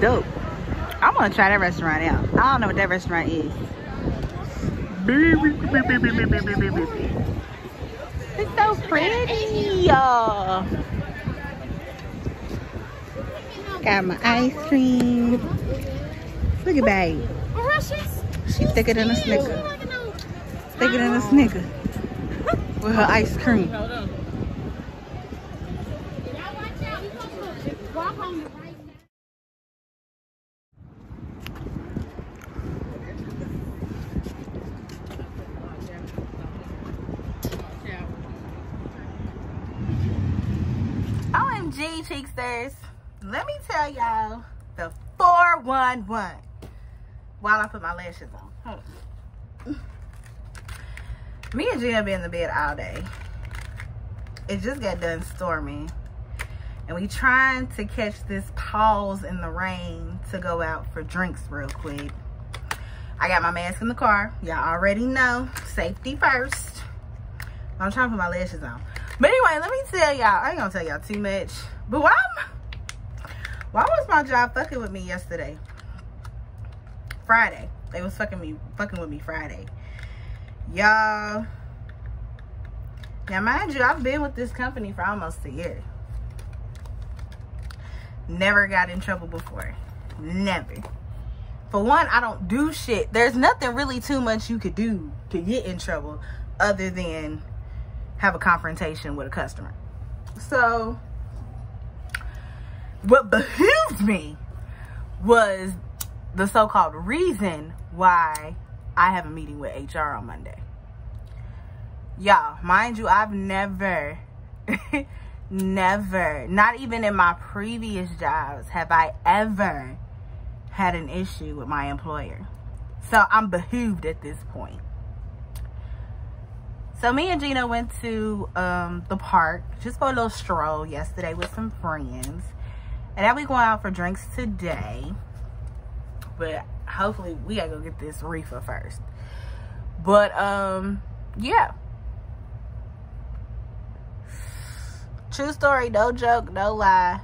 dope. I want to try that restaurant out. I don't know what that restaurant is. It's so pretty. Got my ice cream. Look at babe. She's thicker than a snicker. Thicker than a snicker. With her ice cream. Let me tell y'all the 411 while I put my lashes on. Me and Gina been in the bed all day. It just got done storming. And we trying to catch this pause in the rain to go out for drinks real quick. I got my mask in the car. Y'all already know. Safety first. I'm trying to put my lashes on. But anyway, let me tell y'all. I ain't gonna tell y'all too much. But why, why was my job fucking with me yesterday? Friday. They was fucking me, fucking with me Friday. Y'all. Now, mind you, I've been with this company for almost a year. Never got in trouble before. Never. For one, I don't do shit. There's nothing really too much you could do to get in trouble other than have a confrontation with a customer. So, what behooved me was the so-called reason why I have a meeting with HR on Monday. Y'all, mind you, I've never, never, not even in my previous jobs, have I ever had an issue with my employer. So I'm behooved at this point. So me and Gina went to um, the park just for a little stroll yesterday with some friends. And now we going out for drinks today. But hopefully we gotta go get this reefer first. But um, yeah. True story, no joke, no lie.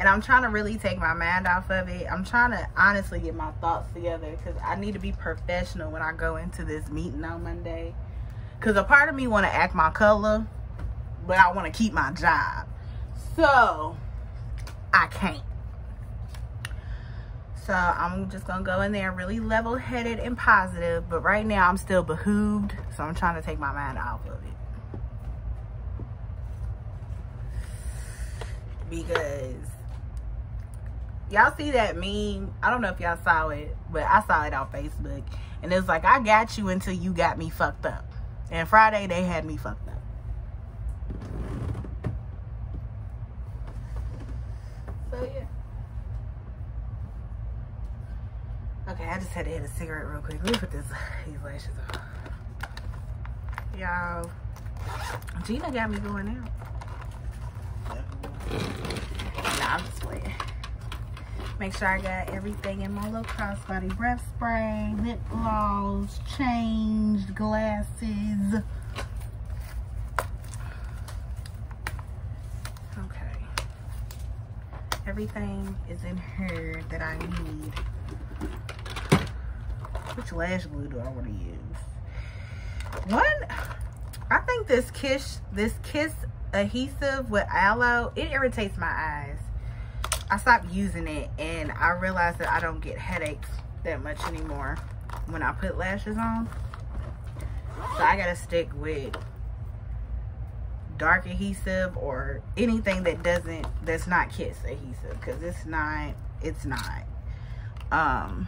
And I'm trying to really take my mind off of it. I'm trying to honestly get my thoughts together because I need to be professional when I go into this meeting on Monday. Because a part of me want to act my color, but I want to keep my job. So, I can't. So, I'm just going to go in there really level-headed and positive. But right now, I'm still behooved. So, I'm trying to take my mind off of it. Because y'all see that meme? I don't know if y'all saw it but i saw it on facebook. And it's like i got you until you got me fucked up. And friday they had me fucked up. So yeah. Okay i just had to hit a cigarette real quick. Let me put this these lashes on. Y'all gina got me going out nah, i'm just playing Make sure I got everything in my little crossbody breath spray, lip gloss, changed glasses. Okay. Everything is in here that I need. Which lash glue do I want to use? One, I think this kiss, this kiss adhesive with aloe, it irritates my eyes. I stopped using it and I realized that I don't get headaches that much anymore when I put lashes on. So I gotta stick with dark adhesive or anything that doesn't, that's not Kiss adhesive because it's not, it's not, um,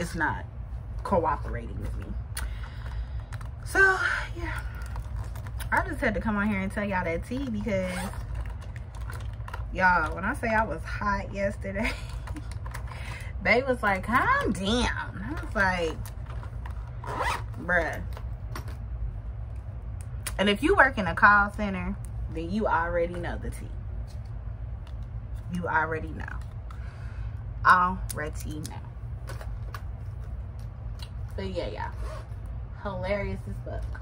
it's not cooperating with me. So yeah, I just had to come on here and tell y'all that tea because y'all when i say i was hot yesterday they was like calm down. I was like bruh. And if you work in a call center then you already know the tea. You already know. Already know. But yeah yeah hilarious as fuck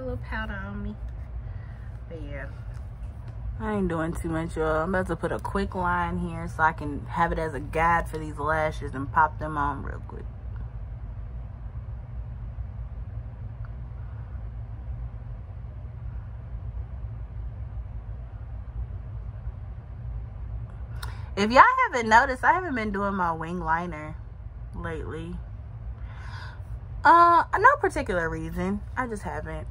little powder on me. But yeah. I ain't doing too much, y'all. I'm about to put a quick line here so I can have it as a guide for these lashes and pop them on real quick. If y'all haven't noticed, I haven't been doing my wing liner lately. Uh, no particular reason. I just haven't.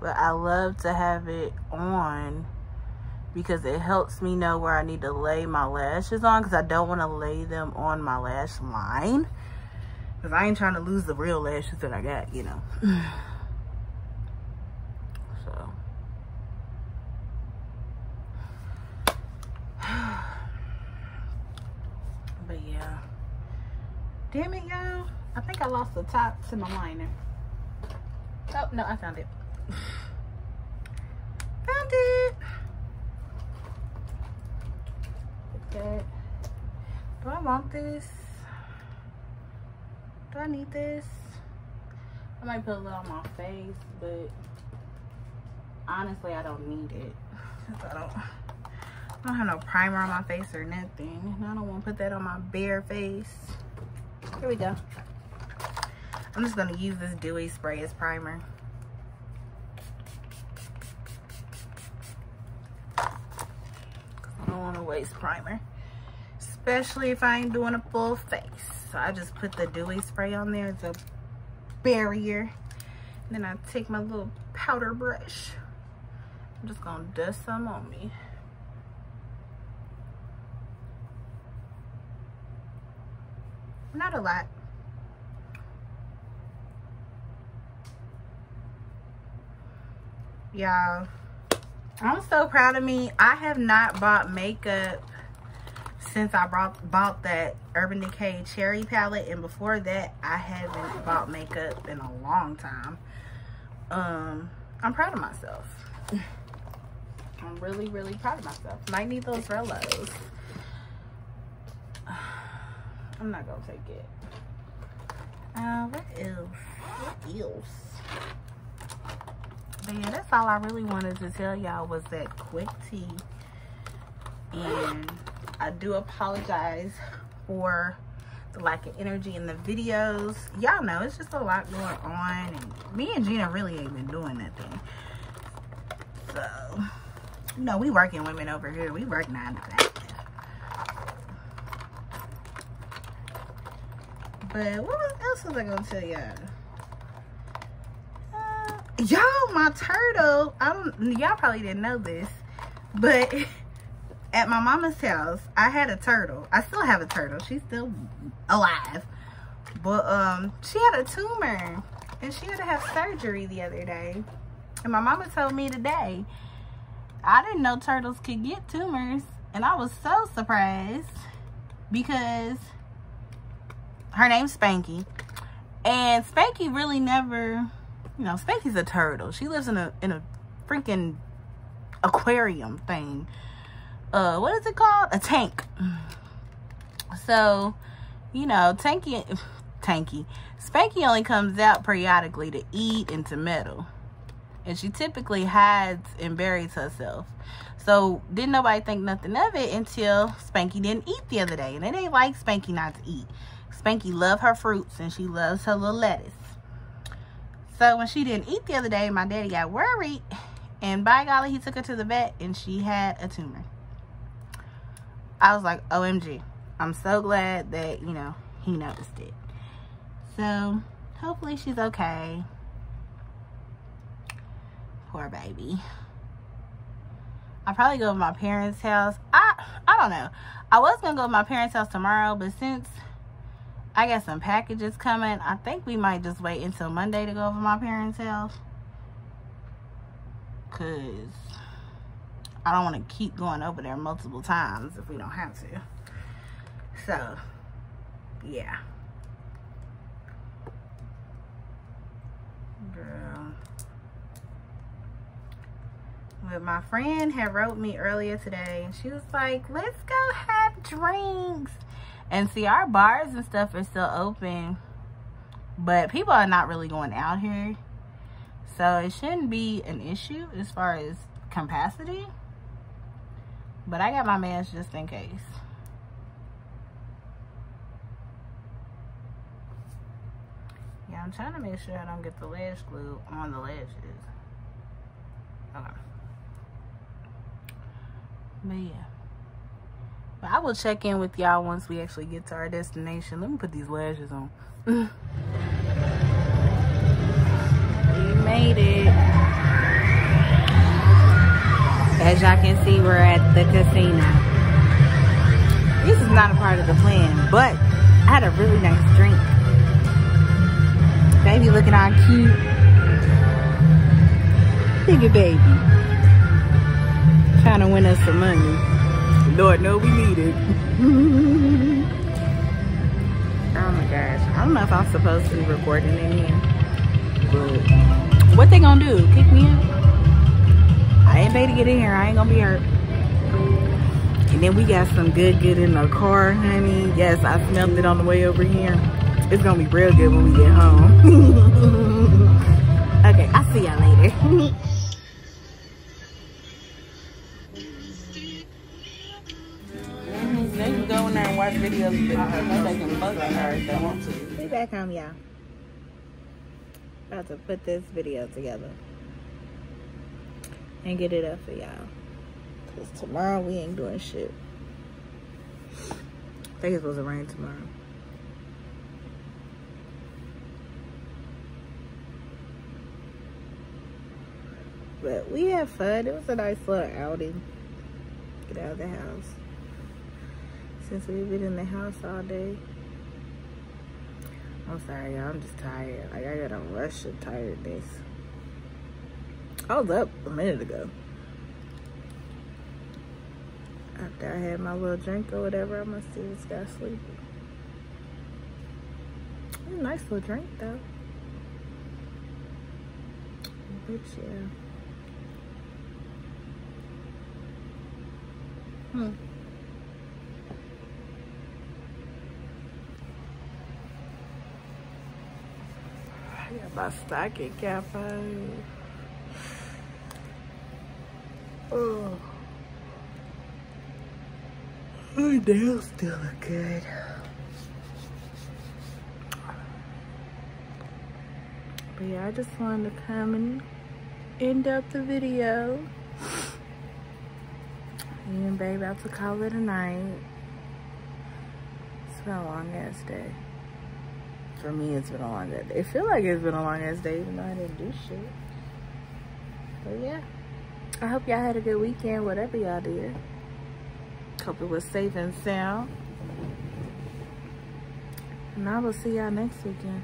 But I love to have it on because it helps me know where I need to lay my lashes on because I don't want to lay them on my lash line. Because I ain't trying to lose the real lashes that I got, you know. So. but yeah. Damn it, y'all. I think I lost the top to my liner. Oh, no, I found it. Found it. Do I want this? Do I need this? I might put a little on my face, but honestly, I don't need it. I don't, I don't have no primer on my face or nothing. I don't want to put that on my bare face. Here we go. I'm just gonna use this dewy spray as primer. Don't wanna waste primer. Especially if I ain't doing a full face. So I just put the dewy spray on there as a barrier. And then I take my little powder brush. I'm just gonna dust some on me. Not a lot. Y'all, I'm so proud of me. I have not bought makeup since I bought, bought that Urban Decay Cherry palette. And before that, I haven't bought makeup in a long time. Um, I'm proud of myself. I'm really, really proud of myself. Might need those Rellos. I'm not gonna take it. Uh, what else? What else? But yeah, that's all I really wanted to tell y'all was that quick tea. And I do apologize for the lack of energy in the videos. Y'all know it's just a lot going on. And me and Gina really ain't been doing nothing. So, you know, we working women over here. We work nine to five. But what else was I gonna tell y'all? Y'all, my turtle. I don't. Y'all probably didn't know this, but at my mama's house, I had a turtle. I still have a turtle. She's still alive, but um, she had a tumor, and she had to have surgery the other day. And my mama told me today, I didn't know turtles could get tumors, and I was so surprised because her name's Spanky. And Spanky really never, you know, Spanky's a turtle. She lives in a in a freaking aquarium thing. Uh, what is it called? A tank. So, you know, Tanky, Tanky, Spanky only comes out periodically to eat and to meddle. And she typically hides and buries herself. So, didn't nobody think nothing of it until Spanky didn't eat the other day. And it ain't like Spanky not to eat. Spanky love her fruits and she loves her little lettuce. So when she didn't eat the other day, my daddy got worried. And by golly, he took her to the vet and she had a tumor. I was like, OMG. I'm so glad that, you know, he noticed it. So hopefully she's okay. Poor baby. I'll probably go to my parents' house. I I don't know. I was gonna go to my parents' house tomorrow, but since I got some packages coming. I think we might just wait until Monday to go over my parents' house. Because I don't want to keep going over there multiple times if we don't have to. So, yeah. Girl. But my friend had wrote me earlier today and she was like, let's go have drinks And see, our bars and stuff are still open, but people are not really going out here. So it shouldn't be an issue as far as capacity. But I got my mask just in case. Yeah, I'm trying to make sure I don't get the lash glue on the lashes. Okay. But yeah. But I will check in with y'all once we actually get to our destination. Let me put these lashes on. we made it. As y'all can see, we're at the casino. This is not a part of the plan, but I had a really nice drink. Baby looking all cute. Look at baby. Trying to win us some money. Lord, know we need it. oh my gosh. I don't know if I'm supposed to be recording in here. But what they gonna do? Kick me out? I ain't paid to get in here. I ain't gonna be hurt. And then we got some good good in the car, honey. Yes, I smelled it on the way over here. It's gonna be real good when we get home. okay, I'll see y'all later. videos of they can fuck her if they want to. We back home, y'all. About to put this video together. And get it up for y'all. Because tomorrow we ain't doing shit. I think it's supposed to rain tomorrow. But we had fun. It was a nice little outing. Get out of the house. Since we've been in the house all day. I'm sorry, y'all. I'm just tired. Like, I got a rush of tiredness. I was up a minute ago. After I had my little drink or whatever, I must have just got sleepy. Nice little drink, though. But, yeah. Hmm. I got my stocking cap on. Oh. My nails still look good. But yeah, I just wanted to come and end up the video. And babe about to call it a night. It's been a long ass day. For me, it's been a long day. It feel like it's been a long ass day even though I didn't do shit. But yeah. I hope y'all had a good weekend, whatever y'all did. Hope it was safe and sound. And I will see y'all next weekend.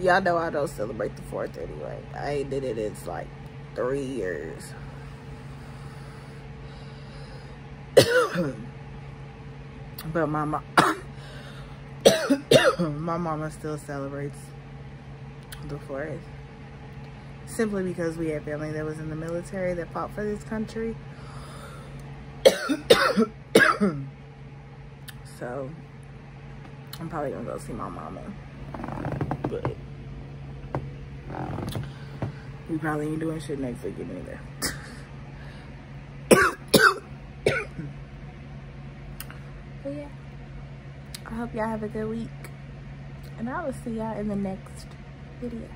Y'all know I don't celebrate the 4th anyway. I ain't did it in like three years. but my mom, my mama still celebrates the 4th. Simply because we had family that was in the military that fought for this country. so, I'm probably gonna go see my mama. But, we probably ain't doing shit next weekend either. but yeah, I hope y'all have a good week. And I will see y'all in the next video.